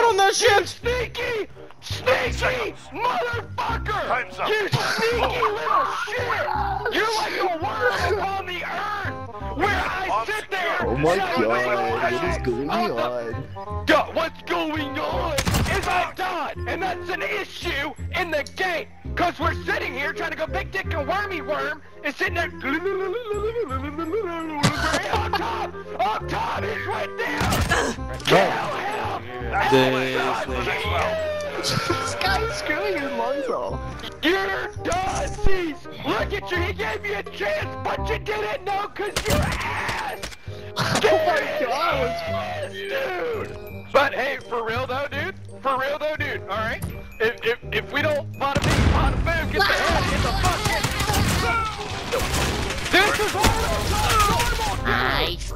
out on that shit! Sneaky, sneaky motherfucker! Time's up. You sneaky little shit! You're like a worm upon the earth, where I sit there. Oh my god, what is going on the- what's going on is I died, and that's an issue in the game. Cause we're sitting here trying to go big dick and wormy worm, and sitting there. on top, on top, he's right there. Kill him. That's This the way. On to the next round. this guy's screwing his lungs off. You're done, Cease. Look at you. He gave you a chance, but you didn't know cause you're ass. Oh my god. dude. But hey, for real though, dude. For real though, dude. All right. If if if we don't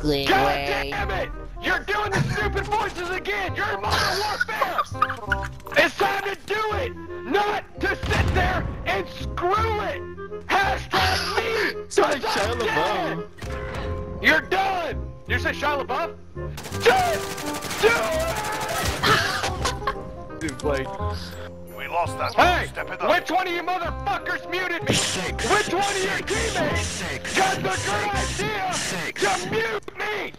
Hi, dude. God Squidward. damn it! You're doing the stupid voices again. You're in modern warfare. It's time to do it, not to sit there and screw it. Hashtag me. It's like 'cause I'm Shia. LaBeouf. You're done! You say Shia LaBeouf? Just do it! Dude, like, We lost that. Hey! Step it up. Which one of you motherfuckers muted me? Which one of your teammates got the good idea to mute me?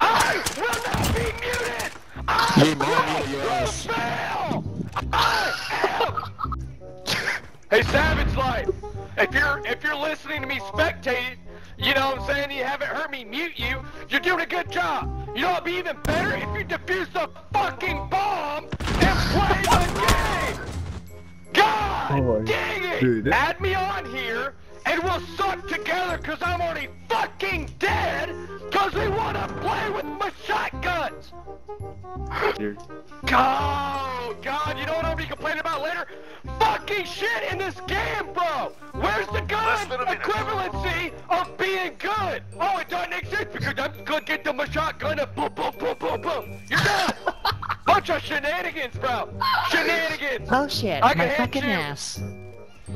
I will not be muted! I You're not muted, will yes. fail! I am! Hey, Savage Life, if you're if you're listening to me spectate, you know what I'm saying, you haven't heard me mute you, you're doing a good job. You know what'd be even better if you defuse the fucking bomb and play the game! God Oh dang it! dude. Add me on here and we'll suck together cause I'm already fucking dead cause we wanna play with my shotguns! dude. Oh, God, you know what I'll be complaining about later? Fucking shit in this game, bro! Where's the gun Less than a minute. equivalency of being good? Oh, it doesn't exist because I'm good get them a shotgun and boom, boom, boom, boom, boom. You're done! Bunch of shenanigans, bro! Shenanigans! Oh shit, I my fucking you. ass.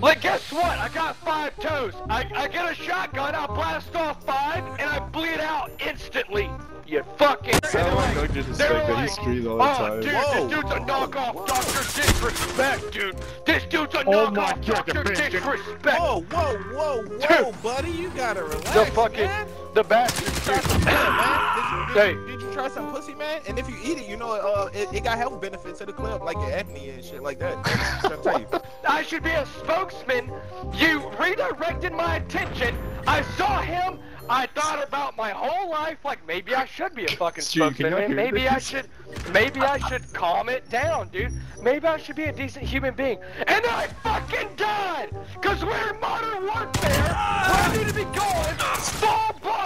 Like, guess what? I got five toes. I, I get a shotgun, I blast off five, and I bleed out instantly. You fucking. Sound like They're no disrespect, but he screams all the oh, time." dude, Whoa. this dude's a knockoff Dr. Disrespect, dude. This dude's a Oh my knockoff God, Dr. the bitch. Disrespect. Whoa, whoa, whoa, whoa, buddy, you gotta relax, the fucking, man. the bastard, Hey. did, you, try some pussy, man? And if you eat it, you know uh, it, it got health benefits to the club, like your acne and shit like that. I'm tell you. I should be a spokesman. You redirected my attention. I saw him. I thought about my whole life, like maybe I should be a fucking Stu, spokesman. y'all man. hear Maybe I should, maybe I should calm it down, dude. Maybe I should be a decent human being. And I fucking died, cause we're in modern warfare. Where I need to be going full blown.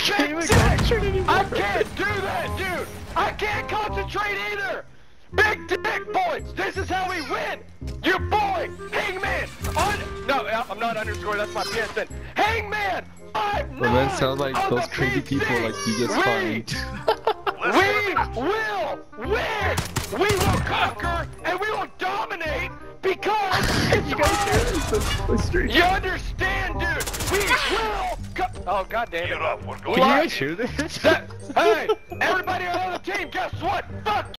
I can't even big concentrate anymore. I can't do that, dude. I can't concentrate either. Big dick boys. This is how we win. Your boy, Hangman. On no, I'm not underscore. That's my PSN. Hangman. Five Well, that nine sounds like those crazy PC. people, like he gets We- fined. Less than a We will win. We will conquer and we will dominate because it's You guys hear this? That's. You understand, dude? We will. Co- oh God damn Get it. up. We're going Can you What? hear this? Hey, everybody on the team, guess what? Fuck